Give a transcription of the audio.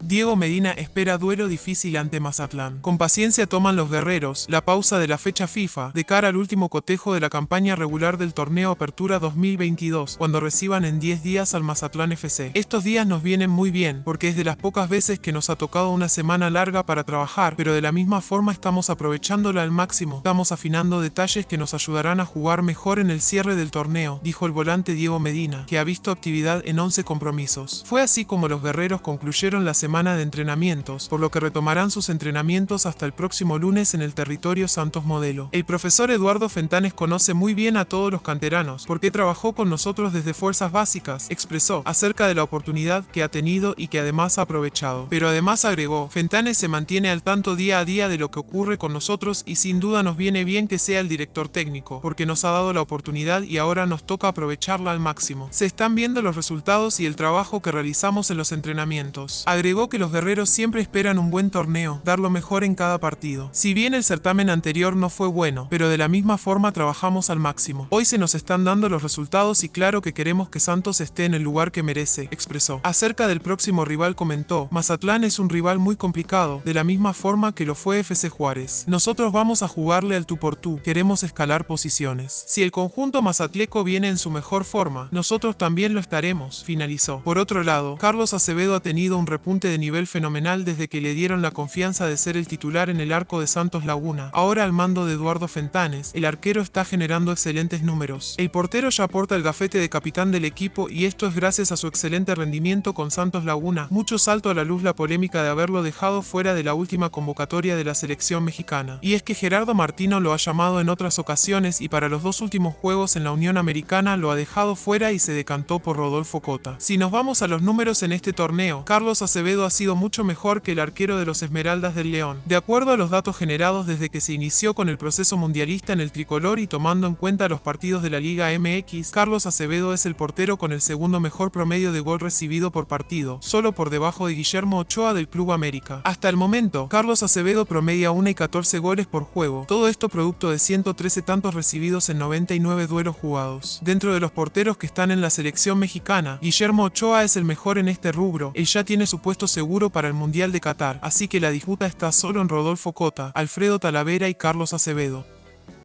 Diego Medina espera duelo difícil ante Mazatlán. Con paciencia toman los guerreros la pausa de la fecha FIFA de cara al último cotejo de la campaña regular del torneo Apertura 2022, cuando reciban en 10 días al Mazatlán FC. Estos días nos vienen muy bien, porque es de las pocas veces que nos ha tocado una semana larga para trabajar, pero de la misma forma estamos aprovechándola al máximo. Estamos afinando detalles que nos ayudarán a jugar mejor en el cierre del torneo, dijo el volante Diego Medina, que ha visto actividad en 11 compromisos. Fue así como los guerreros concluyeron la semana de entrenamientos, por lo que retomarán sus entrenamientos hasta el próximo lunes en el territorio Santos Modelo. El profesor Eduardo Fentanes conoce muy bien a todos los canteranos, porque trabajó con nosotros desde Fuerzas Básicas, expresó, acerca de la oportunidad que ha tenido y que además ha aprovechado. Pero además agregó, Fentanes se mantiene al tanto día a día de lo que ocurre con nosotros y sin duda nos viene bien que sea el director técnico, porque nos ha dado la oportunidad y ahora nos toca aprovecharla al máximo. Se están viendo los resultados y el trabajo que realizamos en los entrenamientos. Que los guerreros siempre esperan un buen torneo, dar lo mejor en cada partido. Si bien el certamen anterior no fue bueno, pero de la misma forma trabajamos al máximo. Hoy se nos están dando los resultados y claro que queremos que Santos esté en el lugar que merece, expresó. Acerca del próximo rival comentó, Mazatlán es un rival muy complicado, de la misma forma que lo fue FC Juárez. Nosotros vamos a jugarle al tú por tú, queremos escalar posiciones. Si el conjunto mazatleco viene en su mejor forma, nosotros también lo estaremos, finalizó. Por otro lado, Carlos Acevedo ha tenido un repunte de nivel fenomenal desde que le dieron la confianza de ser el titular en el arco de Santos Laguna. Ahora al mando de Eduardo Fentanes, el arquero está generando excelentes números. El portero ya aporta el gafete de capitán del equipo y esto es gracias a su excelente rendimiento con Santos Laguna. Mucho salto a la luz la polémica de haberlo dejado fuera de la última convocatoria de la selección mexicana. Y es que Gerardo Martino lo ha llamado en otras ocasiones y para los dos últimos juegos en la Unión Americana lo ha dejado fuera y se decantó por Rodolfo Cota. Si nos vamos a los números en este torneo, Carlos Acevedo ha sido mucho mejor que el arquero de los Esmeraldas del León. De acuerdo a los datos generados desde que se inició con el proceso mundialista en el tricolor y tomando en cuenta los partidos de la Liga MX, Carlos Acevedo es el portero con el segundo mejor promedio de gol recibido por partido, solo por debajo de Guillermo Ochoa del Club América. Hasta el momento, Carlos Acevedo promedia 1 y 14 goles por juego, todo esto producto de 113 tantos recibidos en 99 duelos jugados. Dentro de los porteros que están en la selección mexicana, Guillermo Ochoa es el mejor en este rubro, él ya tiene su seguro para el Mundial de Qatar, así que la disputa está solo en Rodolfo Cota, Alfredo Talavera y Carlos Acevedo.